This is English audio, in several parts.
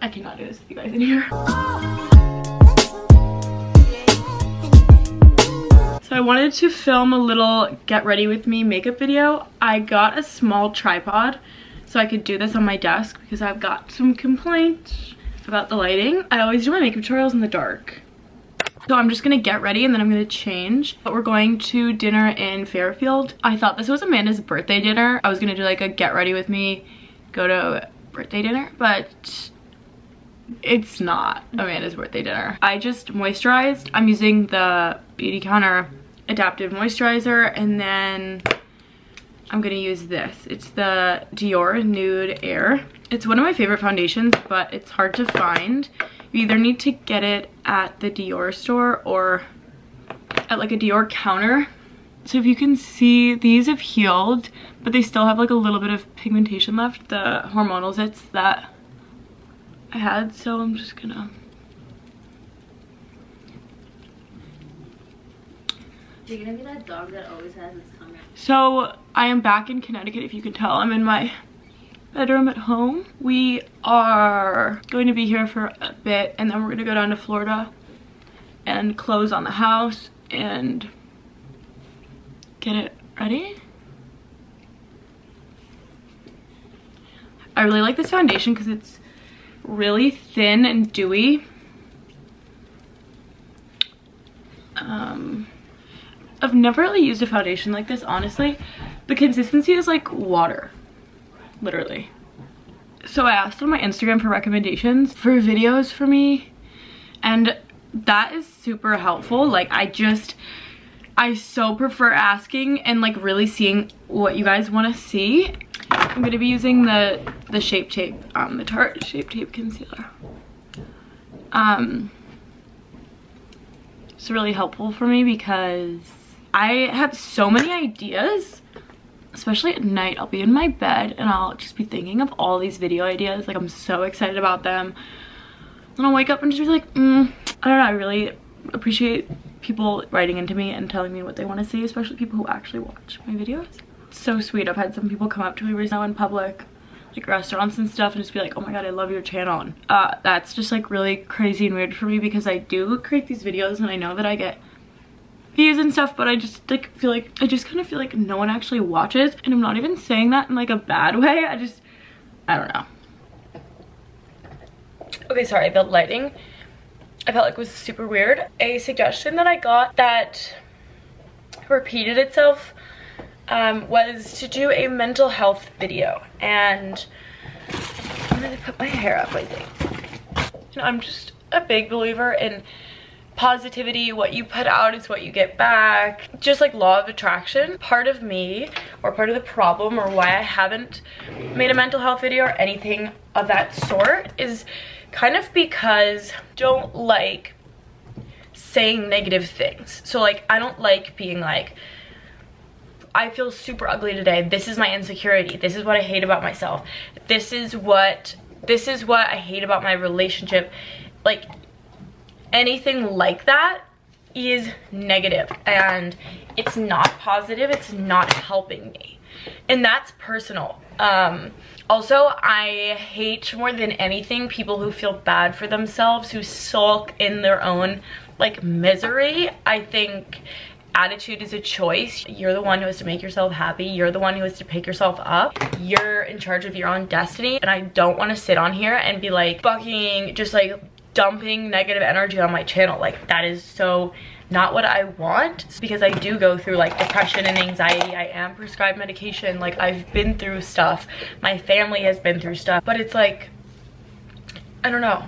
I cannot do this with you guys in here. So I wanted to film a little get ready with me makeup video. I got a small tripod so I could do this on my desk because I've got some complaints about the lighting. I always do my makeup tutorials in the dark. So I'm just gonna get ready and then I'm gonna change. But we're going to dinner in Fairfield. I thought this was Amanda's birthday dinner. I was gonna do like a get ready with me, go to birthday dinner, but it's not Amanda's birthday dinner. I just moisturized. I'm using the Beautycounter adaptive moisturizer and then I'm gonna use this. It's the Dior Nude Air. It's one of my favorite foundations, but it's hard to find. You either need to get it at the Dior store or at like a Dior counter. So if you can see, these have healed, but they still have like a little bit of pigmentation left, the hormonal zits that I had. So I'm just gonna You're gonna be that dog that always has its tongue out. So I am back in Connecticut, if you can tell. I'm in my bedroom at home. We are going to be here for a bit and then we're gonna go down to Florida and close on the house and get it ready. I really like this foundation because it's really thin and dewy. Um, I've never really used a foundation like this, honestly. The consistency is like water, literally. So I asked on my Instagram for recommendations for videos for me, and that is super helpful. Like I just, I so prefer asking and like really seeing what you guys want to see. I'm gonna be using the the Shape Tape, um, the Tarte Shape Tape Concealer. Um, it's really helpful for me because I have so many ideas especially at night. I'll be in my bed and i'll just be thinking of all these video ideas. Like i'm so excited about them. And i'll wake up and just be like mm, i don't know i really appreciate people writing into me and telling me what they want to see especially people who actually watch my videos so sweet. I've had some people come up to me recently in public like restaurants and stuff and just be like oh my god i love your channel. And, uh that's just like really crazy and weird for me because i do create these videos and i know that i get views and stuff but I just like feel like I just kind of feel like no one actually watches and I'm not even saying that in like a bad way. I just I don't know. Okay sorry the lighting. I felt like was super weird. A suggestion that I got that repeated itself um, was to do a mental health video. And I'm gonna put my hair up I think. I'm just a big believer in positivity. What you put out is what you get back. Just like law of attraction. Part of me or part of the problem or why i haven't made a mental health video or anything of that sort is kind of because don't like saying negative things. So like i don't like being like I feel super ugly today. This is my insecurity. This is what I hate about myself. This is what this is what I hate about my relationship. Like anything like that is negative and it's not positive it's not helping me and that's personal um also i hate more than anything people who feel bad for themselves who sulk in their own like misery i think attitude is a choice you're the one who has to make yourself happy you're the one who has to pick yourself up you're in charge of your own destiny and i don't want to sit on here and be like fucking just like dumping negative energy on my channel. Like that is so not what I want because I do go through like depression and anxiety. I am prescribed medication. Like I've been through stuff. My family has been through stuff. But it's like, I don't know.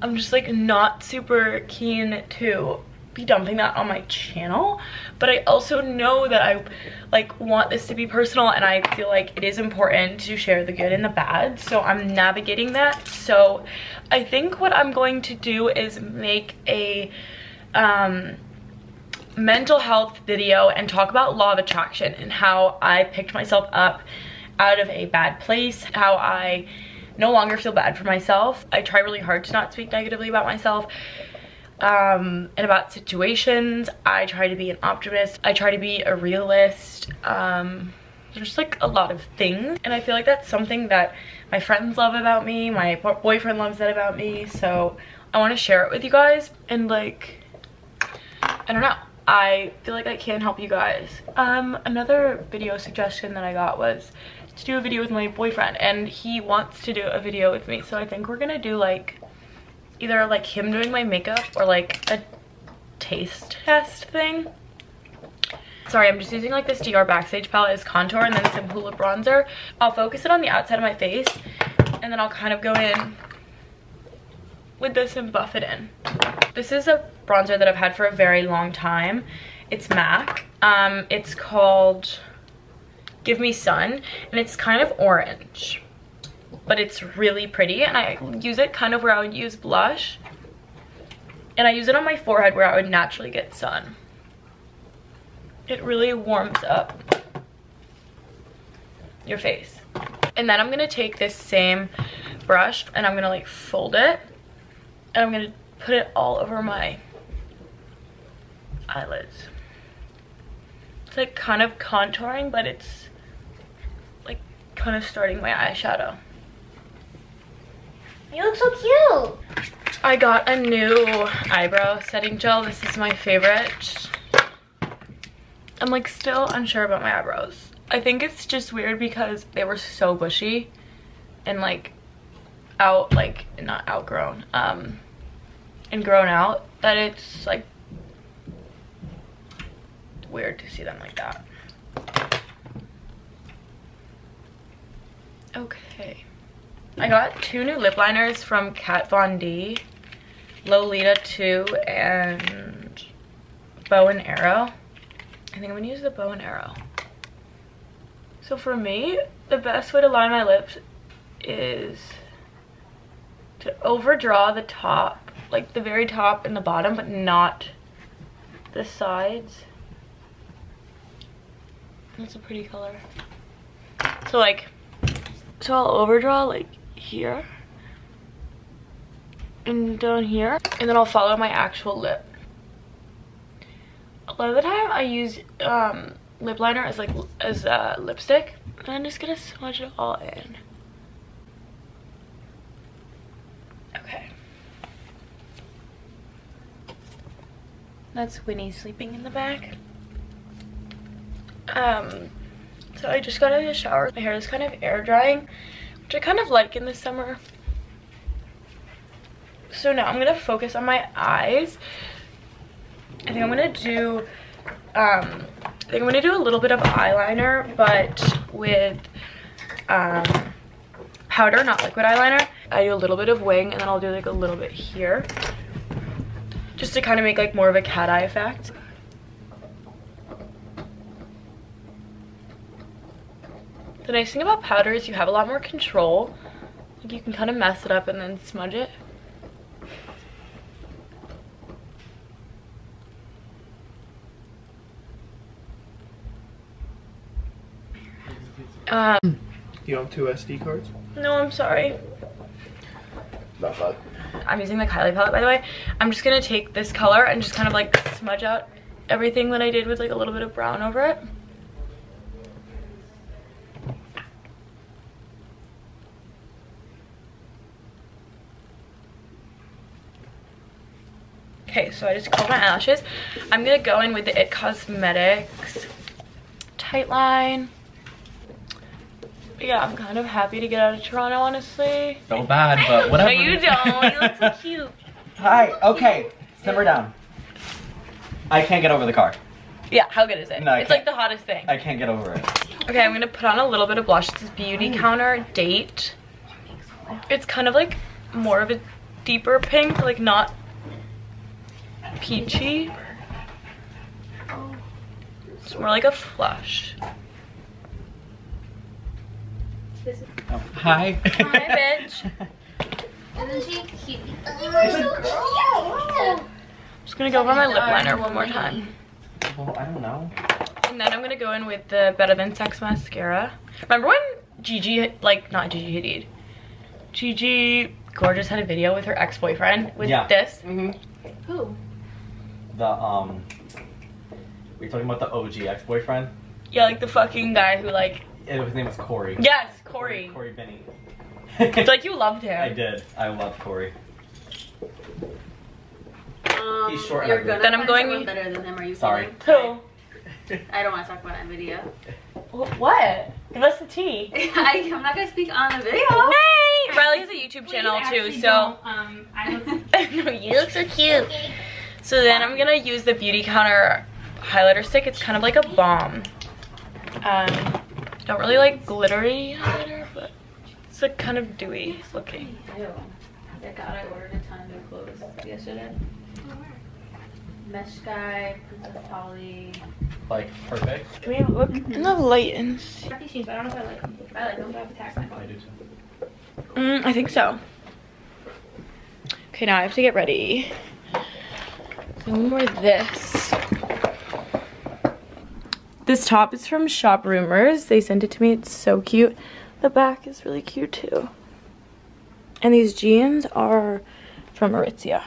I'm just like not super keen to be dumping that on my channel but i also know that i like want this to be personal and i feel like it is important to share the good and the bad so i'm navigating that. So i think what i'm going to do is make a um mental health video and talk about law of attraction and how i picked myself up out of a bad place how i no longer feel bad for myself. I try really hard to not speak negatively about myself um, and about situations. I try to be an optimist. I try to be a realist. Um, there's like a lot of things. And I feel like that's something that my friends love about me, my boyfriend loves that about me, so I want to share it with you guys and like, I don't know. I feel like I can help you guys. Um, another video suggestion that I got was to do a video with my boyfriend and he wants to do a video with me. So I think we're gonna do like either like him doing my makeup or like a taste test thing. Sorry, I'm just using like this Dior Backstage palette as contour and then some Hoola bronzer. I'll focus it on the outside of my face and then I'll kind of go in with this and buff it in. This is a bronzer that I've had for a very long time. It's MAC. Um, it's called Give Me Sun and it's kind of orange but it's really pretty and I use it kind of where I would use blush and I use it on my forehead where I would naturally get sun. It really warms up your face. And then I'm gonna take this same brush and I'm gonna like fold it and I'm gonna put it all over my eyelids. It's like kind of contouring, but it's like kind of starting my eyeshadow. You look so cute. I got a new eyebrow setting gel. This is my favorite. I'm like still unsure about my eyebrows. I think it's just weird because they were so bushy and like out like not outgrown um and grown out that it's like weird to see them like that. Okay. I got two new lip liners from Kat Von D. Lolita 2 and Bow and Arrow. I think I'm gonna use the bow and arrow. So for me, the best way to line my lips is to overdraw the top, like the very top and the bottom, but not the sides. That's a pretty color. So like, so I'll overdraw like here and down here and then I'll follow my actual lip. A lot of the time I use um, lip liner as like as uh, lipstick and I'm just gonna smudge it all in. Okay. That's Winnie sleeping in the back. Um, so I just got out of the shower. My hair is kind of air drying, which I kind of like in the summer. So now I'm gonna focus on my eyes. I think I'm gonna do, um, I think I'm gonna do a little bit of eyeliner, but with um, powder, not liquid eyeliner. I do a little bit of wing and then I'll do like a little bit here. Just to kind of make like more of a cat eye effect. The nice thing about powder is you have a lot more control. Like you can kind of mess it up and then smudge it. Um, You have two SD cards? no, I'm sorry. Not bad. I'm using the Kylie palette, by the way. I'm just gonna take this color and just kind of like smudge out everything that I did with like a little bit of brown over it. Okay, so I just curled my eyelashes. I'm gonna go in with the IT Cosmetics tight line. Yeah, I'm kind of happy to get out of Toronto, honestly. So bad, but whatever. No, whatever. you don't. You look so cute. Hi. Okay. Simmer down. I can't get over the car. Yeah, how good is it? No, it's like the hottest thing. I can't get over it. Okay, I'm gonna put on a little bit of blush. This is Beauty Counter Date. It's kind of like more of a deeper pink, like not peachy. It's more like a flush. Oh, hi. Hi, bitch. Isn't she cute? It's a girl. Just gonna go over my lip liner one more time. Well, I don't know. And then I'm gonna go in with the Better Than Sex mascara. Remember when Gigi, like not Gigi Hadid, Gigi Gorgeous had a video with her ex-boyfriend with Yeah. this? Mm-hmm. Who? The um. Were you talking about the OG ex-boyfriend? Yeah, like the fucking guy who like, Yeah, his name was Corey. yes, Corey. Corey Benny. I feel like you loved him. I did. I love Corey. Um, He's short You're gonna Then I'm going- someone better than him. Are you Sorry. saying? Who? I don't want to talk about that video. What? Give us the tea. I, I'm not gonna speak on the video. Hey! Riley has a YouTube channel too, so. Um, I look no, you look so cute. So then I'm gonna use the Beauty Counter highlighter stick. It's kind of like a bomb. Um, don't really like glittery highlighter, but it's like kind of dewy looking. Ew. Thank God I ordered a ton of new clothes yesterday. Meshki, Princess Polly. Like, perfect. Can we look in the light and see? I think I don't know if I like them. I like them, but I have to tag my I do too. Mm, I think so. Okay, now I have to get ready. So I'm this. This top is from Shop Rumors. They sent it to me. It's so cute. The back is really cute too. And these jeans are from Aritzia.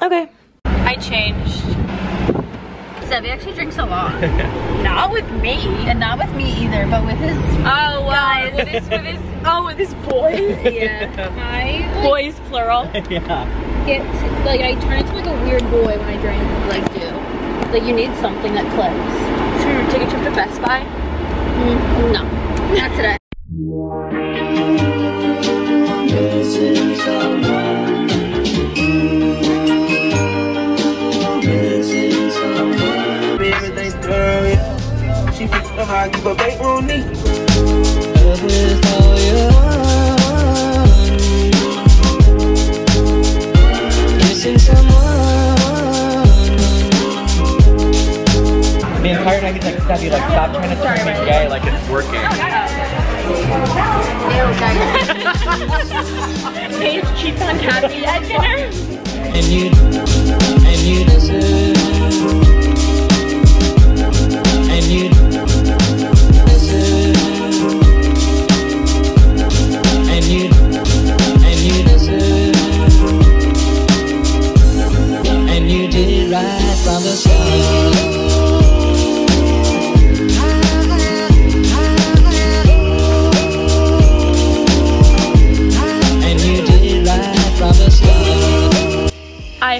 Okay. I changed. Stevie actually drinks a lot. Not with me. and not with me either, but with his. Oh, wow. With this, with this, oh, with his boys. Yeah. I like, Boys, plural. yeah. get like I turn into like a weird boy when I drink. like do. Like you need something that clips. Should we take a trip to Best Buy? Mm, no, not today. Everything thorough, yeah. She fix up how I keep a baby on me. Me and Kyrie and I get like Steffi, like, stop trying to turn me gay like it's working. Oh, Paige cheats on Kathy at dinner. And you, and you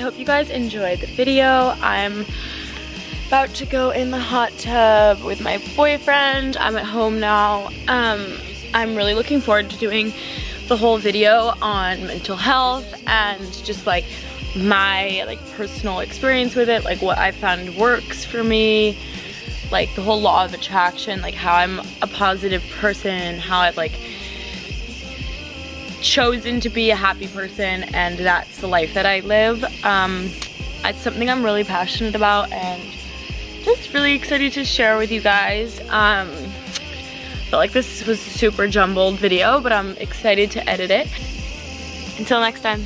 hope you guys enjoyed the video. I'm about to go in the hot tub with my boyfriend. I'm at home now. Um, I'm really looking forward to doing the whole video on mental health and just like my like personal experience with it, like what I found works for me, like the whole law of attraction, like how I'm a positive person, how I've like chosen to be a happy person and that's the life that I live. Um, it's something I'm really passionate about and just really excited to share with you guys. Um, felt like this was a super jumbled video, but I'm excited to edit it. Until next time.